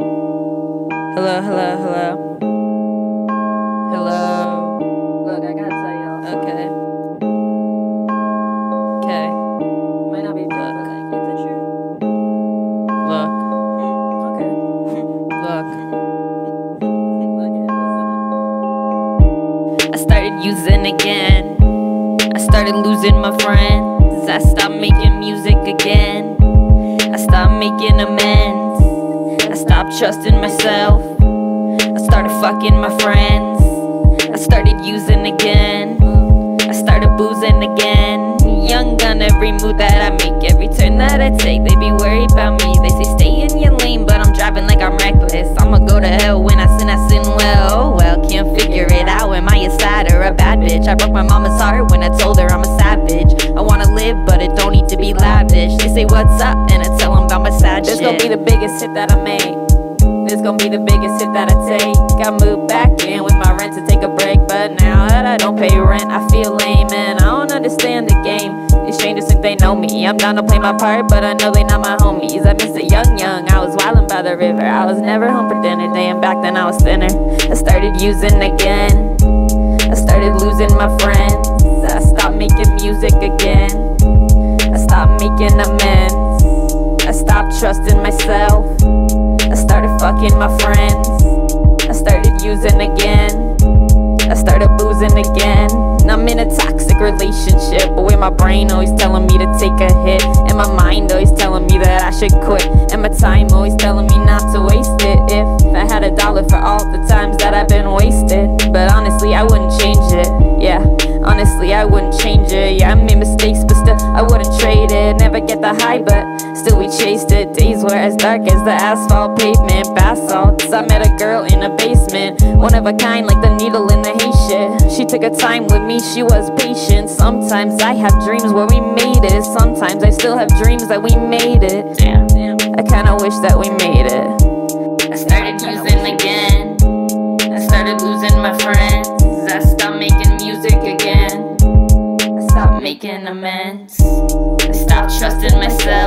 Hello, hello, hello. Hello. Look, I gotta tell y'all. Okay. Okay. Might not be big, but like, it's a true. Look. Hmm, okay. Look. Look uh, I started using again. I started losing my friends. I stopped making music again. I stopped making amends. Stopped trusting myself. I started fucking my friends. I started using again. I started boozing again. Young gun, every move that I make, every turn that I take, they be worried about me. They say stay in your lane, but I'm driving like I'm reckless. I'ma go to hell when I sin, I sin well. Oh well, can't figure it out. Am I a sad or a bad bitch? I broke my mama's heart when I told her I'm a savage. I wanna live, but it don't need to be lavish. They say what's up, and I tell them about my sad This shit. gonna be the biggest hit that I made. This gonna be the biggest hit that I take. I moved back in with my rent to take a break, but now that I don't pay rent, I feel lame and I don't understand the game. These strangers think they know me. I'm down to play my part, but I know they not my homies. I miss it young, young. I was wildin' by the river. I was never home for dinner. Day and back then I was thinner. I started using again. I started losing my friends. I stopped making music again. I stopped making amends. I stopped trusting myself. My friends. I started using again. I started boozing again. And I'm in a toxic relationship, but where my brain always telling me to take a hit, and my mind always telling me that I should quit, and my time always telling me not to waste it. If I had a dollar for all the times that I've been wasted, but honestly, I wouldn't change it. Yeah, honestly, I wouldn't change it. Yeah, I made mistakes, but still, I wouldn't trade it. Never get the high, but chased it. Days were as dark as the asphalt pavement, bath salts. I met a girl in a basement, one of a kind, like the needle in the hayshit. She took her time with me, she was patient. Sometimes I have dreams where we made it. Sometimes I still have dreams that we made it. Damn, I kinda wish that we made it. I started using again. I started losing my friends. I stopped making music again. I stopped making amends. I stopped trusting myself.